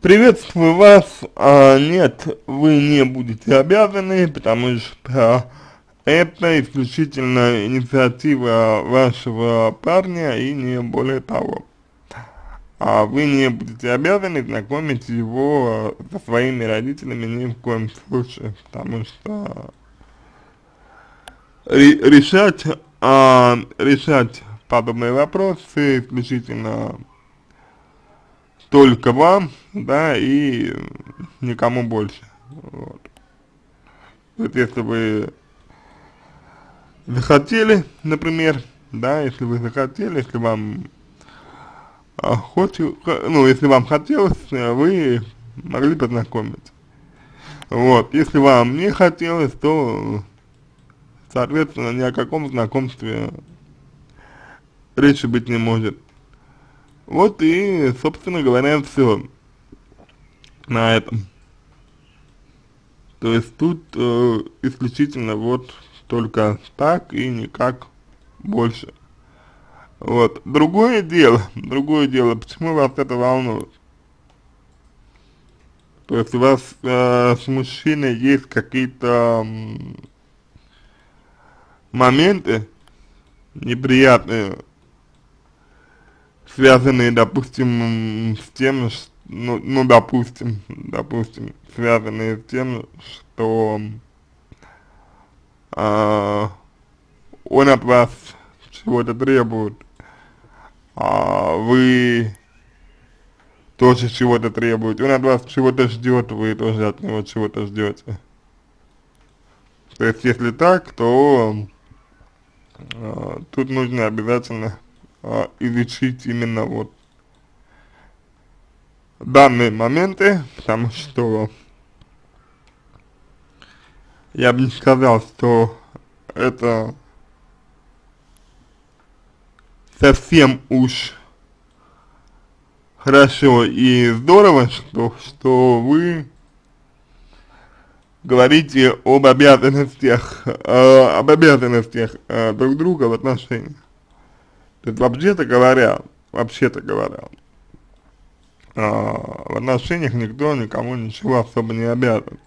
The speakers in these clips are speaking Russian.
Приветствую вас. А, нет, вы не будете обязаны, потому что это исключительно инициатива вашего парня и не более того. А вы не будете обязаны знакомить его со своими родителями ни в коем случае, потому что решать, а, решать подобные вопросы исключительно только вам, да, и никому больше. Вот. Вот если вы захотели, например, да, если вы захотели, если вам хочу, ну, если вам хотелось, вы могли познакомиться. Вот, если вам не хотелось, то, соответственно, ни о каком знакомстве речи быть не может. Вот и, собственно говоря, все на этом. То есть тут э, исключительно вот только так и никак больше. Вот. Другое дело, другое дело, почему вас это волнует? То есть у вас э, с мужчиной есть какие-то э, моменты неприятные, связанные, допустим, с тем, что, ну, ну, допустим, допустим, связанные с тем, что э, он от вас чего-то требует, а вы тоже чего-то требуете, он от вас чего-то ждет, вы тоже от него чего-то ждете. То есть, если так, то э, тут нужно обязательно э, изучить именно вот данные моменты, потому что я бы не сказал, что это совсем уж хорошо и здорово, что, что вы говорите об обязанностях, э, об обязанностях э, друг друга в отношениях. Вообще-то говоря, вообще-то говоря, э, в отношениях никто никому ничего особо не обязан.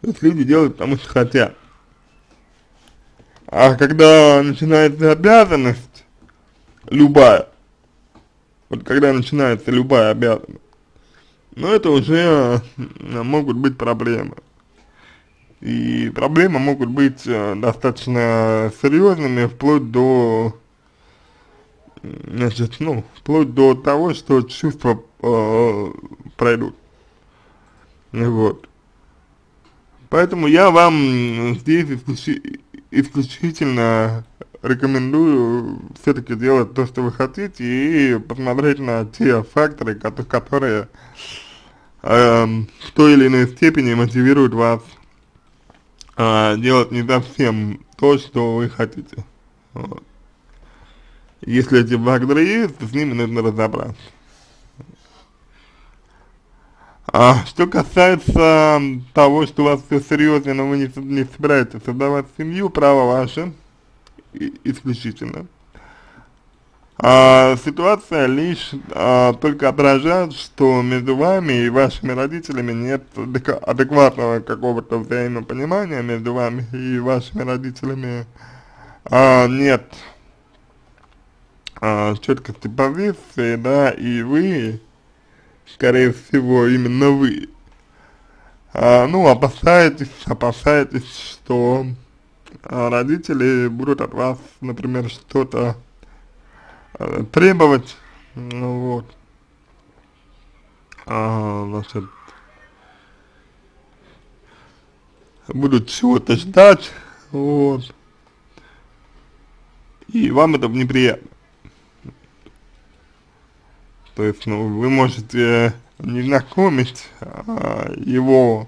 То есть люди делают потому что хотят. А когда начинается обязанность, любая, вот когда начинается любая обязанность, ну это уже э, могут быть проблемы. И проблемы могут быть э, достаточно серьезными, вплоть до, значит, ну, вплоть до того, что чувства э, пройдут. Вот. Поэтому я вам здесь исключи, исключительно рекомендую все-таки делать то, что вы хотите, и посмотреть на те факторы, которые э, в той или иной степени мотивируют вас э, делать не совсем то, что вы хотите. Вот. Если эти факторы есть, то с ними нужно разобраться. А что касается того, что у вас все серьезно, но вы не, не собираетесь создавать семью, право ваше, исключительно. А, ситуация лишь а, только отражает, что между вами и вашими родителями нет адекватного какого-то взаимопонимания, между вами и вашими родителями а, нет а, четкости позиции, да, и вы, скорее всего, именно вы, а, ну, опасаетесь, опасаетесь, что а родители будут от вас, например, что-то э, требовать, ну вот, а, значит, будут чего-то ждать, вот, и вам это неприятно. То есть, ну, вы можете не знакомить а, его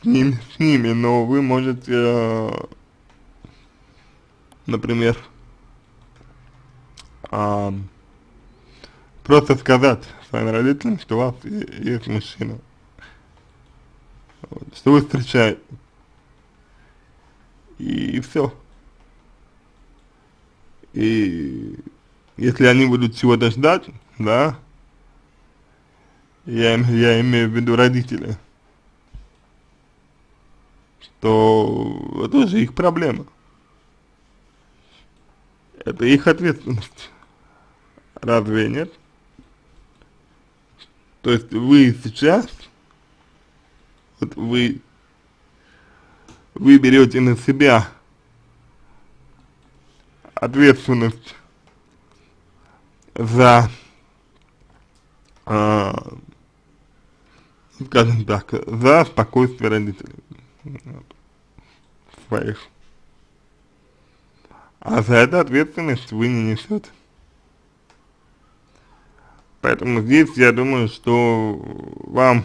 с, ним, с ними, но вы можете, э, например, э, просто сказать своим родителям, что у вас есть мужчина, вот, что вы встречаете, и, и все. И если они будут чего-то ждать, да, я, я имею в виду родители, то это уже их проблема. Это их ответственность. Разве нет? То есть вы сейчас, вот вы, вы берете на себя ответственность за, э, скажем так, за спокойствие родителей своих. А за это ответственность вы не несете. Поэтому здесь я думаю, что вам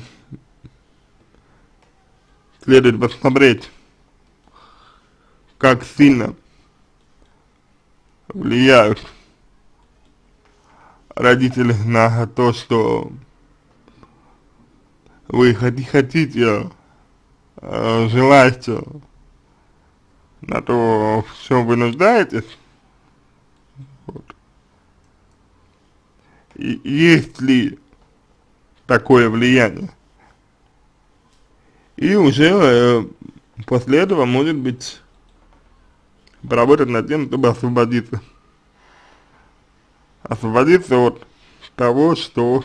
следует посмотреть, как сильно влияют родители на то, что вы хотите, э, желаете, на то, в чем вы нуждаетесь, вот. И есть ли такое влияние? И уже э, после этого, может быть, поработать над тем, чтобы освободиться. Освободиться от того, что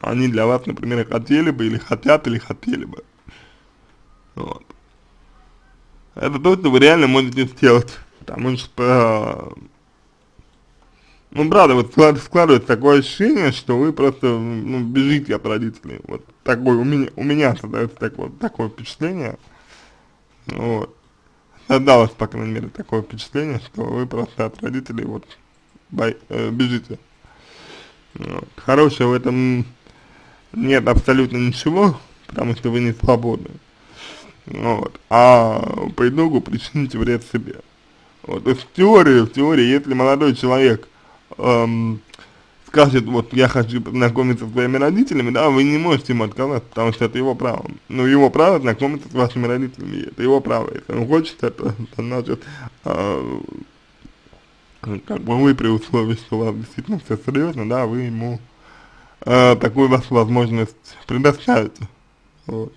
они для вас, например, хотели бы, или хотят, или хотели бы. Вот. Это то, что вы реально можете сделать, потому что, ну, правда, вот складывается такое ощущение, что вы просто, ну, бежите от родителей, вот такое, у меня, у меня создается такое, такое впечатление, вот создалось, по крайней мере, такое впечатление, что вы просто от родителей вот бежите. Вот. Хорошего в этом нет абсолютно ничего, потому что вы не свободны. Вот. А по итогу причините вред себе. Вот. То есть в теории, в теории, если молодой человек эм, скажет, вот я хочу познакомиться с своими родителями, да, вы не можете ему отказать, потому что это его право. Но его право знакомиться с вашими родителями, это его право. Если он хочет это, то значит, э, как бы вы при условии, что у вас действительно все серьезно, да, вы ему э, такую вас возможность предоставите. Вот.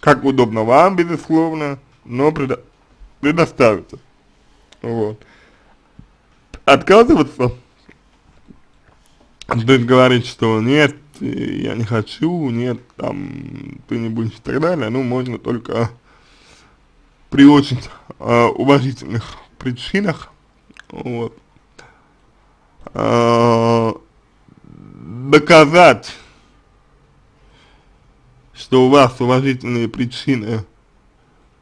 Как удобно вам, безусловно, но предо предоставите. Вот. Отказываться то есть говорить, что нет, я не хочу, нет, там, ты не будешь и так далее, ну, можно только при очень э, уважительных причинах, вот, э, доказать, что у вас уважительные причины,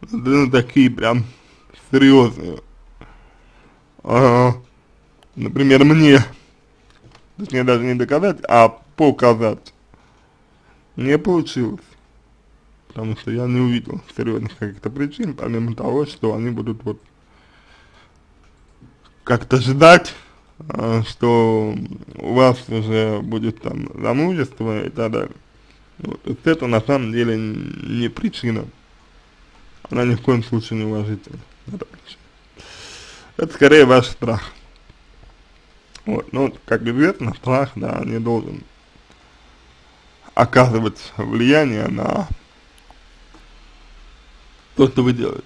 ну, такие прям серьезные, э, например, мне точнее даже не доказать, а показать, не получилось. Потому что я не увидел серьезных каких-то причин, помимо того, что они будут вот как-то ждать, а, что у вас уже будет там замужество и так далее. Вот, то это на самом деле не причина. Она ни в коем случае не уважительна. Это, это скорее ваш страх. Вот, ну, как известно, страх, да, не должен оказывать влияние на то, что вы делаете.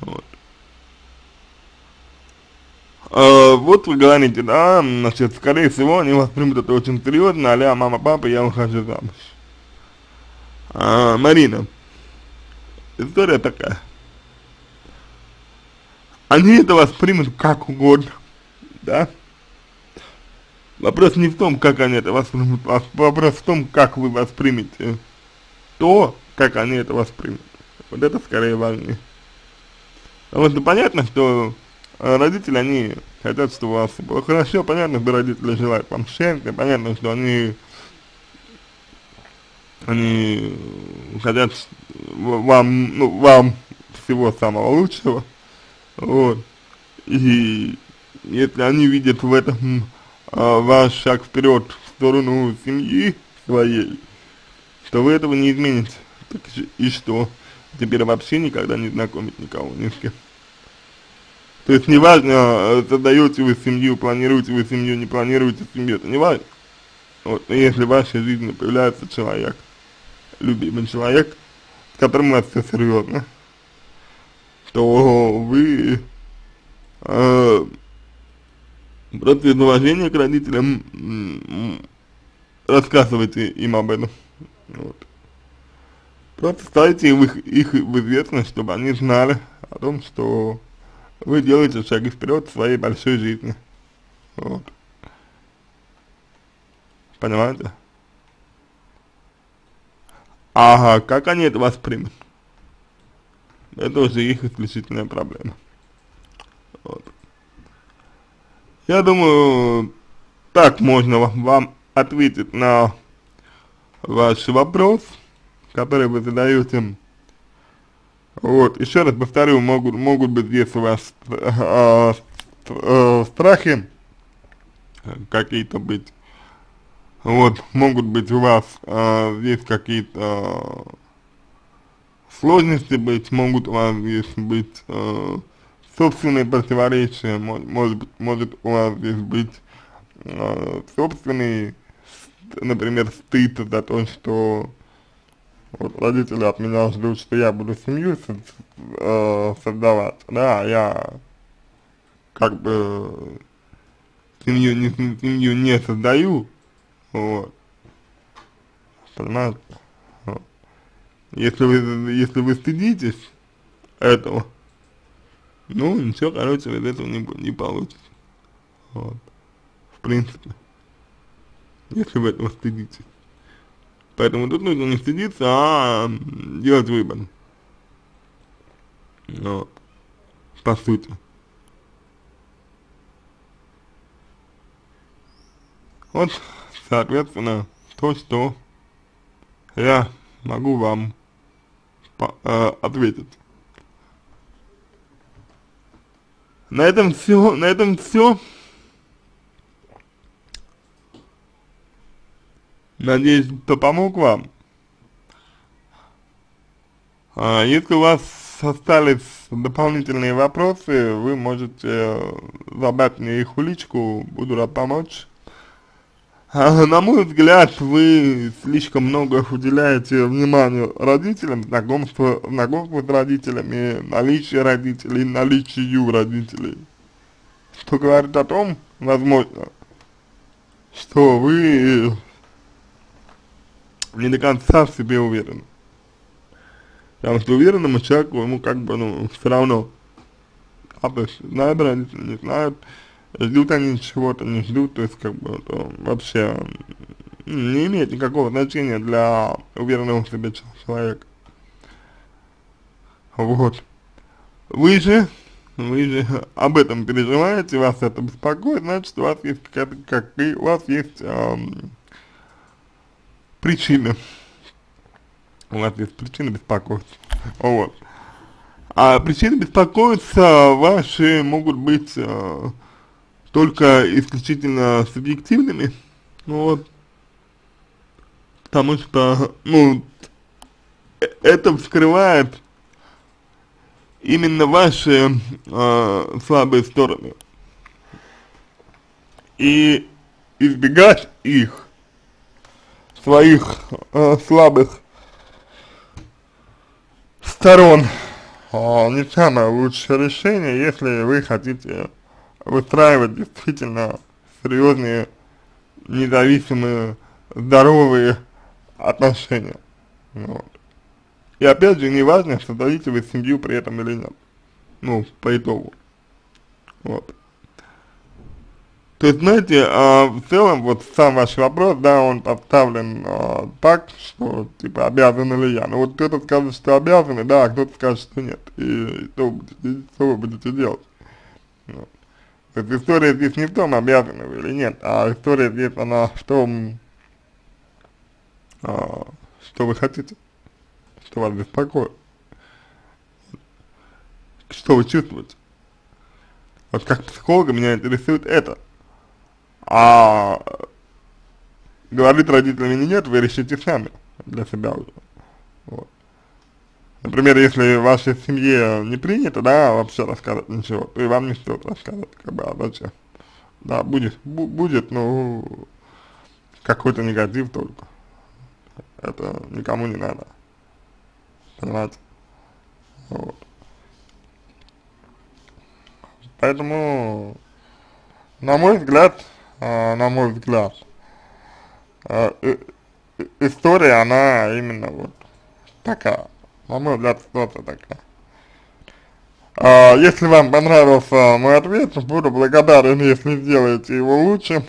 Вот. А, вот вы говорите, да, значит, скорее всего, они воспримут это очень серьезно, а мама, папа, я ухожу замуж. А, Марина, история такая. Они это воспримут как угодно, да? Вопрос не в том, как они это воспримут, а вопрос в том, как вы воспримете то, как они это воспримут. Вот это скорее важнее. Потому что понятно, что родители, они хотят, чтобы у вас было хорошо, понятно, что родители желают вам счастья, понятно, что они, они хотят вам, ну, вам всего самого лучшего, вот, и если они видят в этом а, ваш шаг вперед в сторону семьи своей, что вы этого не измените. Так и что? Теперь вообще никогда не знакомить никого, ни с кем. То есть неважно, создаете вы семью, планируете вы семью, не планируете семью, это не важно. Вот, если в вашей жизни появляется человек, любимый человек, с которым у вас все серьезно, то вы э, просто из уважения к родителям рассказывайте им об этом. Вот. Просто ставите их, их в известность, чтобы они знали о том, что вы делаете шаги вперед в своей большой жизни. Вот. Понимаете? Ага, как они это воспримут? Это уже их исключительная проблема. Вот. Я думаю, так можно вам ответить на ваш вопрос, который вы задаете. Вот, еще раз повторю, могут, могут быть здесь у вас э, э, страхи какие-то быть. Вот, могут быть у вас э, здесь какие-то э, сложности быть, могут у вас здесь быть э, собственные противоречия, может, может, у вас здесь быть э, собственный, например, стыд за то, что вот родители от меня ждут, что я буду семью э, создавать, да, я как бы семью не, семью не создаю, вот. Понимаете? Если вы, если вы стыдитесь этого, ну, ничего, короче, из этого не, не получится. Вот. В принципе. Если вы этого стыдитесь. Поэтому тут нужно не стыдиться, а делать выбор. Вот. По сути. Вот соответственно, то, что я могу вам э, ответить. На этом все, на этом все. Надеюсь, что помог вам. А, если у вас остались дополнительные вопросы, вы можете задать мне их в личку, буду рад помочь. А, на мой взгляд, вы слишком много уделяете вниманию родителям, знакомству, знакомству с родителями, наличию родителей, наличию родителей. Что говорит о том, возможно, что вы не до конца в себе уверены. Потому что уверенному человеку, ему как бы, ну, все равно, а то есть, знают родители, не знают, ждут они чего-то, не ждут, то есть как бы это вообще не имеет никакого значения для уверенного в себе человека. Вот. Вы же, вы же об этом переживаете, вас это беспокоит, значит у вас есть какая-то, как у вас есть эм, причины. У вас есть причины беспокоиться. Вот. А причины беспокоиться ваши могут быть э, только исключительно субъективными, ну вот, потому что, ну, это вскрывает именно ваши э, слабые стороны. И избегать их, своих э, слабых сторон, э, не самое лучшее решение, если вы хотите выстраивать действительно серьезные, независимые, здоровые отношения. Вот. И опять же, не важно, создадите вы семью при этом или нет. Ну, по итогу. Вот. То есть, знаете, а, в целом, вот сам ваш вопрос, да, он поставлен а, так, что, типа, обязан ли я. Ну, вот кто-то скажет, что обязаны, да, а кто-то скажет, что нет. И что, вы будете, что вы будете делать? Вот. То есть история здесь не в том, обязаны вы или нет, а история здесь она в том, а, что вы хотите, что вас беспокоит, что вы чувствуете. Вот как психолога меня интересует это. А говорить родителям или нет, вы решите сами для себя уже. Вот. Например, если в вашей семье не принято, да, вообще рассказывать ничего, то и вам не стоит рассказывать, как бы, а зачем? Да, будет, бу будет, ну, какой-то негатив только. Это никому не надо. Понимаете? Вот. Поэтому, на мой взгляд, на мой взгляд, э, э, история, она именно вот такая. На мой взгляд, ситуация такая. Если вам понравился мой ответ, буду благодарен, если сделаете его лучшим.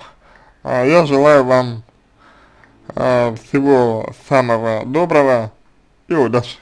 А, я желаю вам а, всего самого доброго и удачи.